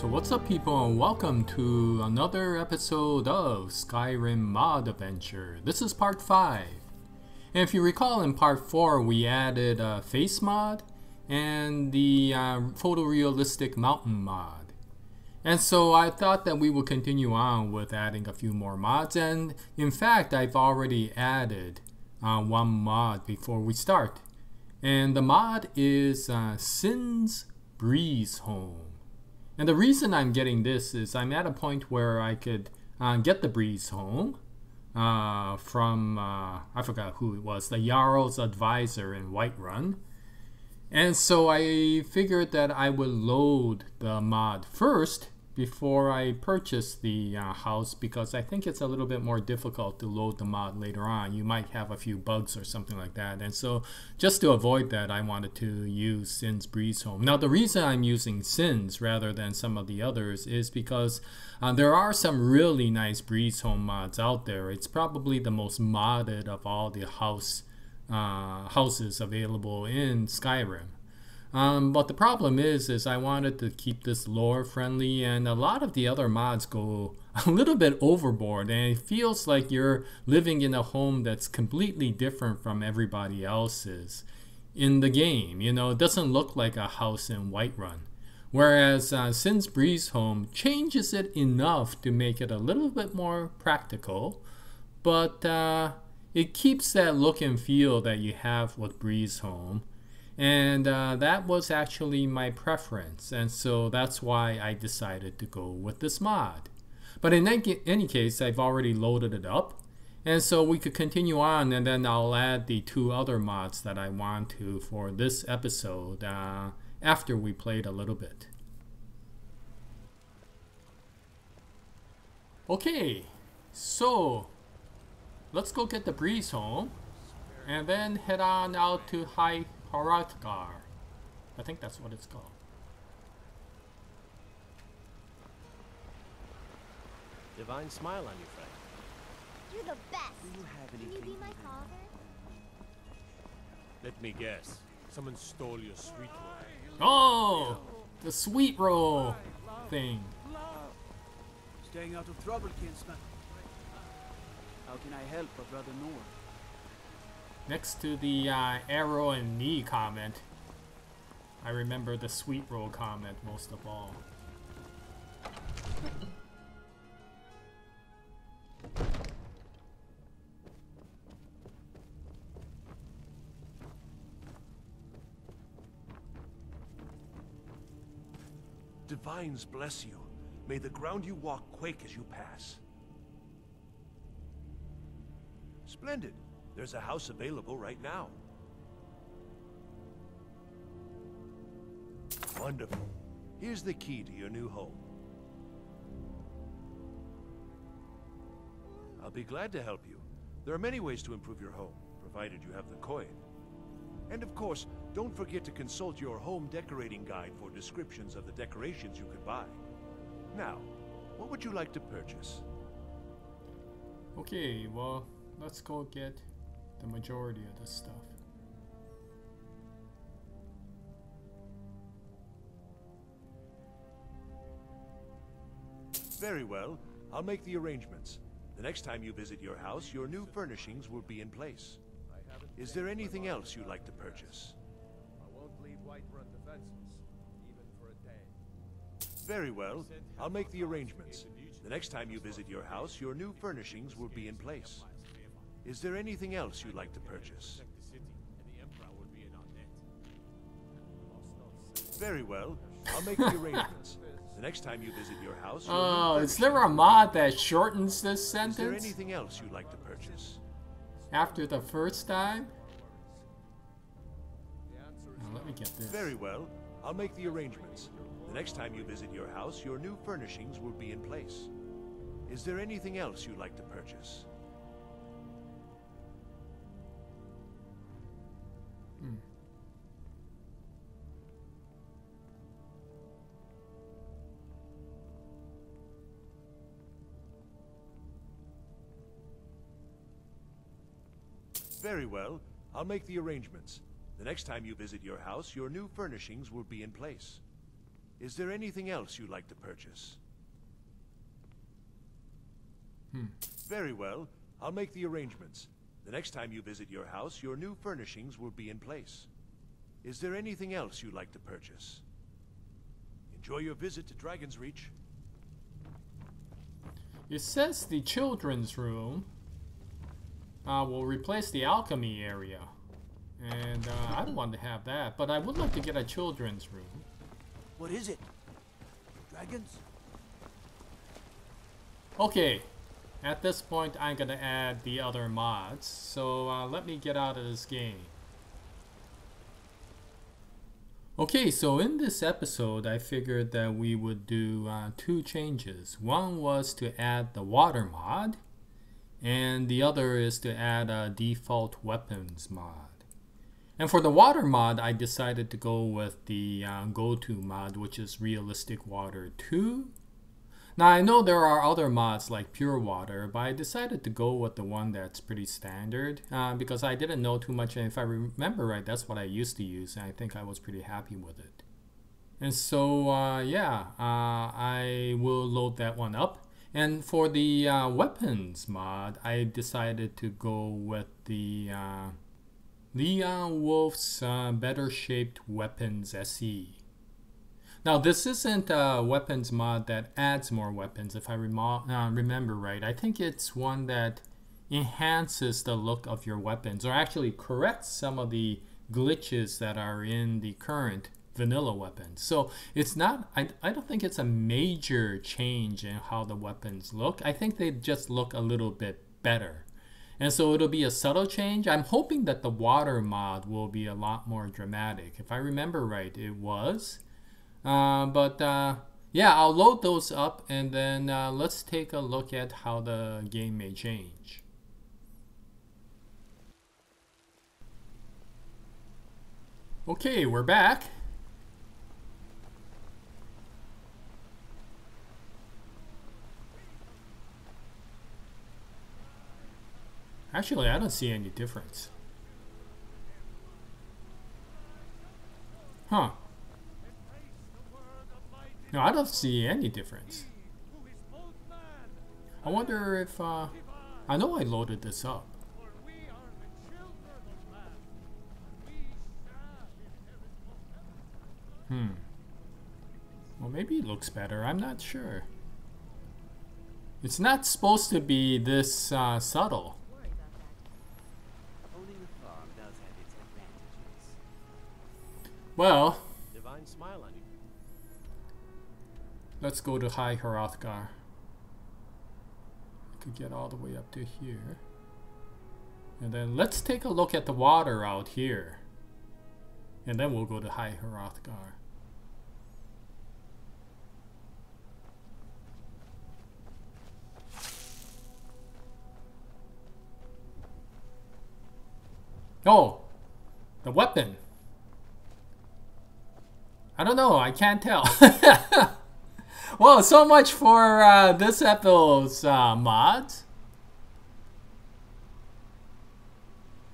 So what's up people and welcome to another episode of Skyrim Mod Adventure. This is part 5. And if you recall in part 4 we added a face mod and the uh, photorealistic mountain mod. And so I thought that we would continue on with adding a few more mods and in fact I've already added uh, one mod before we start. And the mod is uh, Cynn's Breeze Home. And the reason I'm getting this is I'm at a point where I could uh, get the breeze home uh, from, uh, I forgot who it was, the Jarl's advisor in Whiterun. And so I figured that I would load the mod first before I purchase the uh, house because I think it's a little bit more difficult to load the mod later on. You might have a few bugs or something like that. And so just to avoid that, I wanted to use Cynn's Breeze Home. Now the reason I'm using Cynn's rather than some of the others is because uh, there are some really nice Breeze Home mods out there. It's probably the most modded of all the house uh, houses available in Skyrim. Um, but the problem is, is I wanted to keep this lore friendly, and a lot of the other mods go a little bit overboard, and it feels like you're living in a home that's completely different from everybody else's in the game. You know, it doesn't look like a house in Whiterun. Whereas uh, Cynn's Breeze Home changes it enough to make it a little bit more practical, but uh, it keeps that look and feel that you have with Breeze Home and uh, that was actually my preference. And so that's why I decided to go with this mod. But in any case I've already loaded it up. And so we could continue on and then I'll add the two other mods that I want to for this episode uh, after we played a little bit. Okay so let's go get the breeze home and then head on out to High Hrothgar. I think that's what it's called. Divine smile on you, friend. You're the best. Do you have Can you be my father? Let me guess. Someone stole your sweet roll. Oh! The sweet roll thing. Staying out of trouble, kinsman. How can I help a brother Nord? Next to the uh, arrow and knee comment, I remember the sweet roll comment most of all. Divines bless you. May the ground you walk quake as you pass. Splendid. There's a house available right now. Wonderful. Here's the key to your new home. I'll be glad to help you. There are many ways to improve your home, provided you have the coin. And of course, don't forget to consult your home decorating guide for descriptions of the decorations you could buy. Now, what would you like to purchase? Okay, well, let's go get the majority of this stuff. Very well. I'll make the arrangements. The next time you visit your house, your new furnishings will be in place. Is there anything else you'd like to purchase? I won't leave Whiterun defenseless, even for a day. Very well. I'll make the arrangements. The next time you visit your house, your new furnishings will be in place. Is there anything else you'd like to purchase? Protect the city, and the Emperor will be in our net. Lost not safe. Very well. I'll make the arrangements. The next time you visit your house, Oh, is furnishings there a will be in mod that shortens this Is there sentence anything else you'd like to purchase? after the first time? The answer is Now, let me get this. Very well. I'll make the arrangements. The next time you visit your house, your new furnishings will be in place. Is there anything else you'd like to purchase? Very well. I'll make the arrangements. The next time you visit your house, your new furnishings will be in place. Is there anything else you'd like to purchase? Hmm. Very well. I'll make the arrangements. The next time you visit your house, your new furnishings will be in place. Is there anything else you'd like to purchase? Enjoy your visit to Dragon's Reach. It says the children's room uh, will replace the alchemy area. And uh, I don't want to have that, but I would like to get a children's room. What is it? Dragons? Okay, at this point I'm gonna add the other mods, so uh, let me get out of this game. Okay, so in this episode I figured that we would do uh, two changes. One was to add the water mod, and the other is to add a default weapons mod. And for the water mod, I decided to go with the uh, go-to mod, which is Realistic Water 2. Now I know there are other mods like Pure Water, but I decided to go with the one that's pretty standard uh, because I didn't know too much and if I remember right, that's what I used to use and I think I was pretty happy with it. And so uh, yeah, uh, I will load that one up. And for the uh, weapons mod, I decided to go with the uh, Leanwolf's uh, Better Shaped Weapons SE. Now, this isn't a weapons mod that adds more weapons, if I uh, remember right. I think it's one that enhances the look of your weapons, or actually corrects some of the glitches that are in the current vanilla weapons. So it's not, I, I don't think it's a major change in how the weapons look. I think they just look a little bit better. And so it'll be a subtle change. I'm hoping that the water mod will be a lot more dramatic. If I remember right, it was. Uh, but uh, yeah, I'll load those up and then uh, let's take a look at how the game may change. Okay, we're back. Actually, I don't see any difference. Huh. No, I don't see any difference. I wonder if, uh, I know I loaded this up. Hmm. Well, maybe it looks better. I'm not sure. It's not supposed to be this uh, subtle. Well, Divine smile on you. let's go to High Hrothgar. I could get all the way up to here. And then let's take a look at the water out here. And then we'll go to High Hrothgar. Oh, the weapon. I don't know. I can't tell. well, so much for uh, this episode's uh, mods.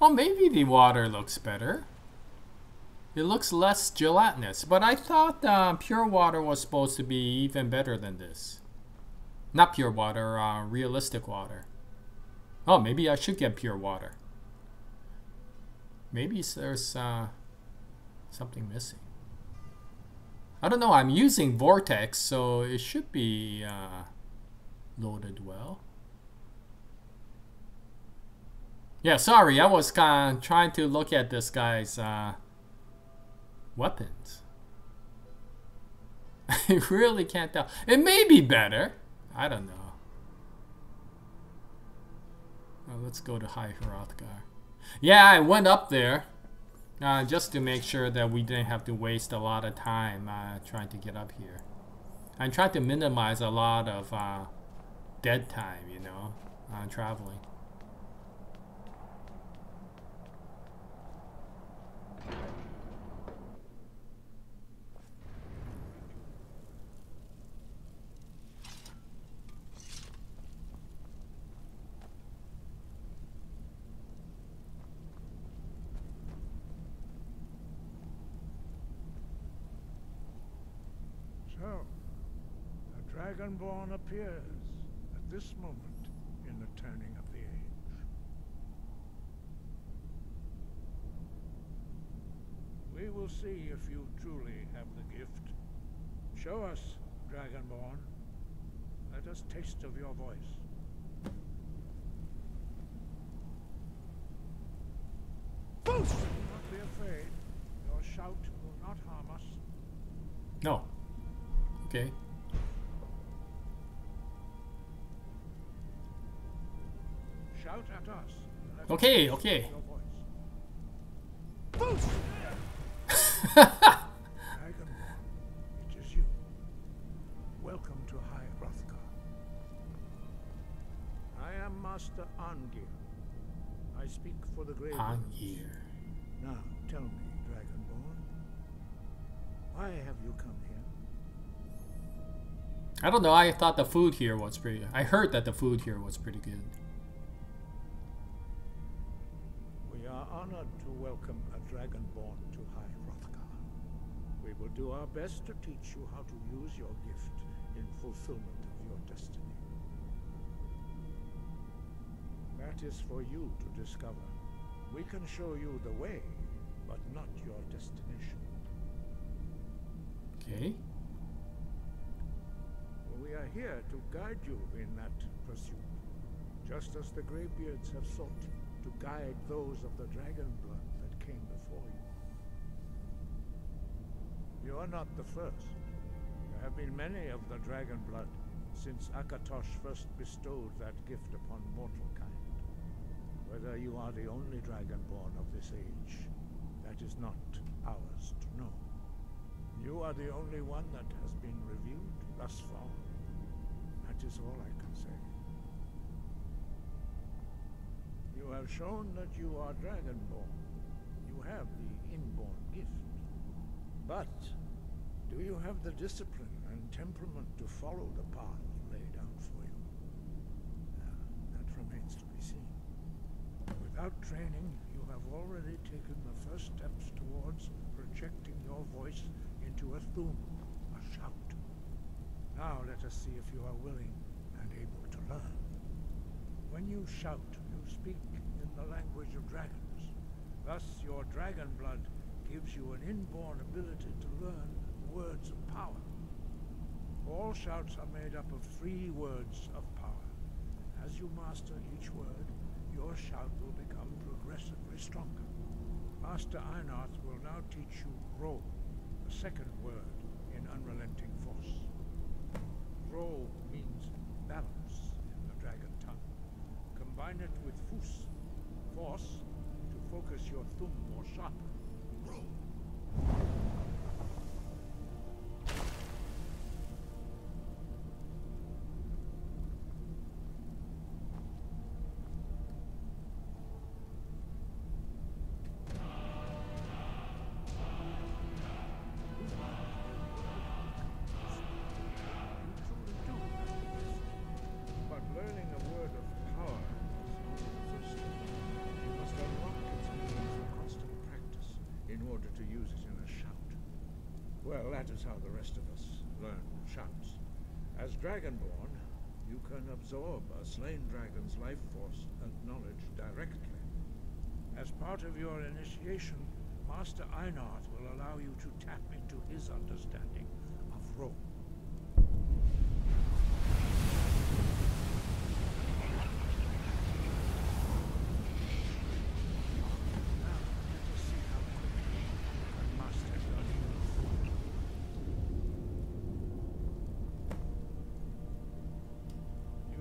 Well, maybe the water looks better. It looks less gelatinous, but I thought uh, pure water was supposed to be even better than this. Not pure water, uh, realistic water. Oh, maybe I should get pure water. Maybe there's uh, something missing. I don't know, I'm using Vortex, so it should be uh, loaded well. Yeah, sorry, I was kind of trying to look at this guy's uh, weapons. I really can't tell. It may be better. I don't know. Well, let's go to High Hrothgar. Yeah, I went up there uh, just to make sure that we didn't have to waste a lot of time uh, trying to get up here. I'm trying to minimize a lot of uh, dead time, you know, uh, traveling. Dragonborn appears at this moment in the turning of the age. We will see if you truly have the gift. Show us, Dragonborn. Let us taste of your voice. Boost! Not be afraid. Your shout will not harm us. No. Okay. Shout at us. Okay, okay. Your voice. It is you. Welcome to High Hrothgar. I am Master Arngeir. I speak for the Grey On Wolves. here. Now, tell me, Dragonborn, why have you come here? I don't know. I thought the food here was pretty. I heard that the food here was pretty good. Honored to welcome a Dragonborn to High Hrothgar. We will do our best to teach you how to use your gift in fulfillment of your destiny. That is for you to discover. We can show you the way, but not your destination. Okay. We are here to guide you in that pursuit, just as the Greybeards have sought to guide those of the dragon blood that came before you. You are not the first. There have been many of the dragon blood since Akatosh first bestowed that gift upon mortal kind. Whether you are the only dragonborn of this age, that is not ours to know. You are the only one that has been reviewed thus far. That is all I can say. You have shown that you are dragonborn. You have the inborn gift. But do you have the discipline and temperament to follow the path laid out for you? Uh, that remains to be seen. Without training, you have already taken the first steps towards projecting your voice into a Thu'um, a shout. Now let us see if you are willing and able to learn. When you shout, you speak in the language of dragons. Thus, your dragon blood gives you an inborn ability to learn words of power. All shouts are made up of three words of power. As you master each word, your shout will become progressively stronger. Master Einarth will now teach you Ro, the second word in Unrelenting Force. Ro means balance in the dragon tongue. Combine it with Fus, force, to focus your Thu'um more sharply. Well, that is how the rest of us learn shouts. As Dragonborn, you can absorb a slain dragon's life force and knowledge directly. As part of your initiation, Master Einarth will allow you to tap into his understanding of Ro. Now, let us see how quickly you can master your new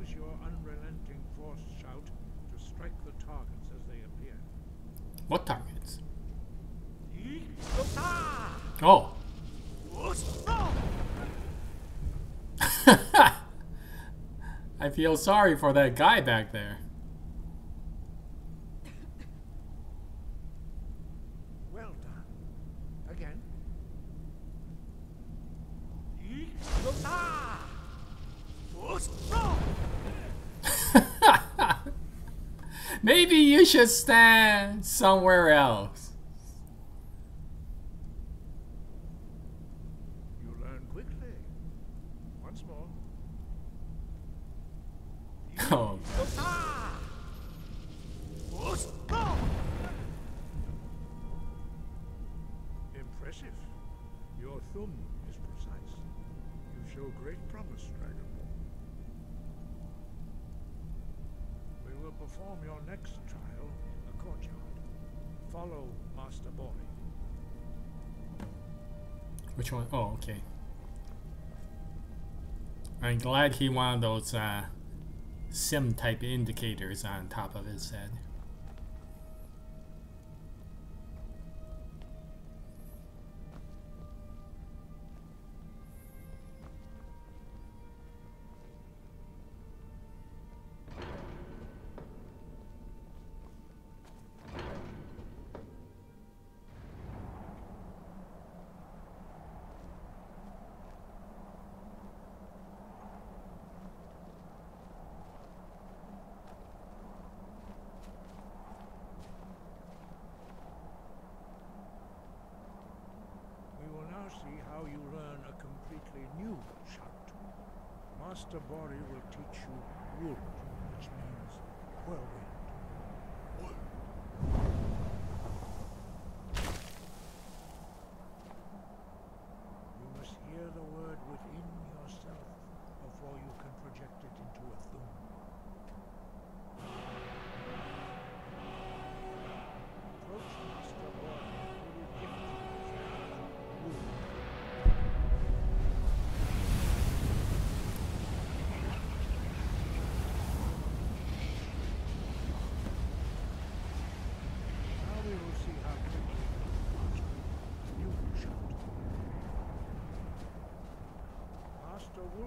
Use your unrelenting force shout to strike the targets as they appear. What targets? Oh. I feel sorry for that guy back there. should stand somewhere else. You learn quickly. Once more. Oh. Impressive. Your Thu'um is precise. You show great promise, Dragon. We will perform your next trial. Follow Master Borri. which one? Oh, okay. I'm glad he wanted those uh, sim type indicators on top of his head. Completely new shout. Master Borri will teach you Wuld, which means whirlwind.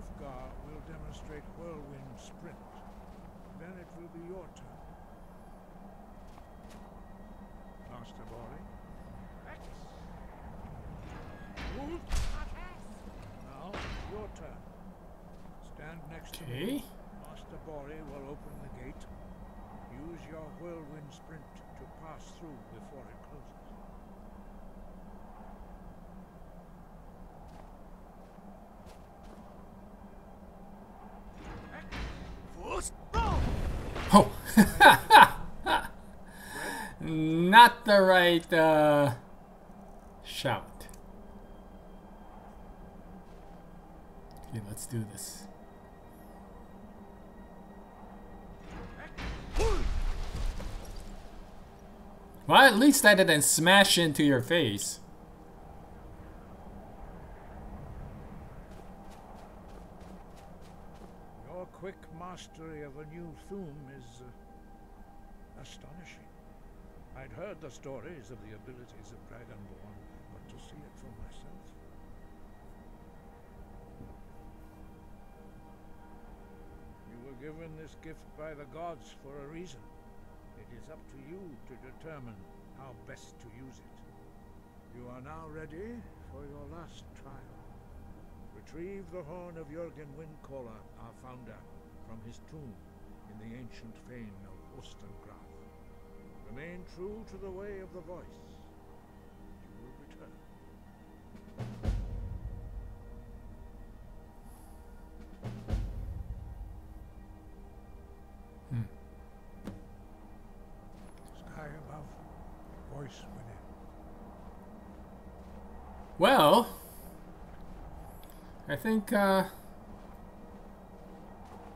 Master will demonstrate whirlwind sprint. Then it will be your turn. Master Borri. X. Wolf. Now, your turn. Stand next to Okay. me. Master Borri will open the gate. Use your whirlwind sprint to pass through before it closes. Oh! Not the right uh, shout. Okay, let's do this. Well, at least I didn't smash into your face. Your quick mastery of a new Thu'um is uh, astonishing. I'd heard the stories of the abilities of Dragonborn, but to see it for myself. You were given this gift by the gods for a reason. It is up to you to determine how best to use it. You are now ready for your last trial. Retrieve the horn of Jürgen Windcaller, our founder, from his tomb in the ancient fane of Ustengrav. Remain true to the way of the voice. You will return. Hmm. Sky above, voice within. Well, I think uh,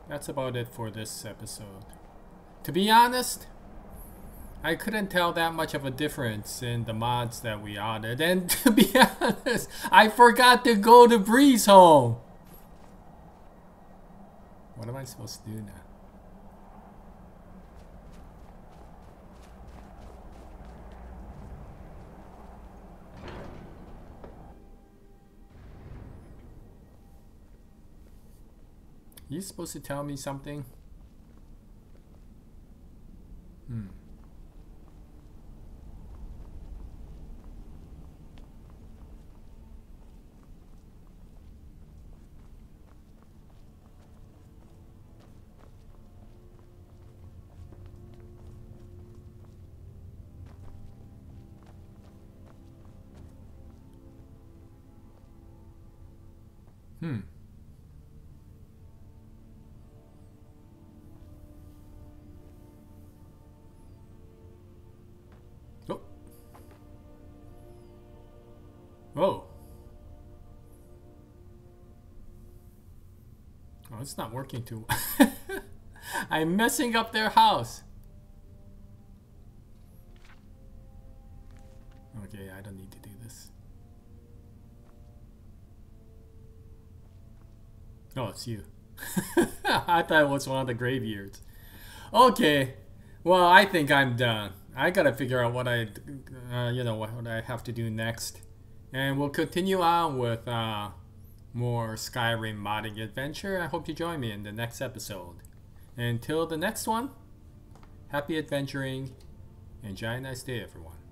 that's about it for this episode. To be honest, I couldn't tell that much of a difference in the mods that we added, and to be honest, I forgot to go to Breeze home. What am I supposed to do now? You supposed to tell me something? Hmm. Oh. Oh. Oh, it's not working too well. I'm messing up their house. Okay, I don't need Oh, it's you. I thought it was one of the graveyards. Okay, well, I think I'm done. I gotta figure out what I, uh, you know, what, I have to do next. And we'll continue on with uh, more Skyrim modding adventure. I hope you join me in the next episode. Until the next one, happy adventuring. Enjoy a nice day, everyone.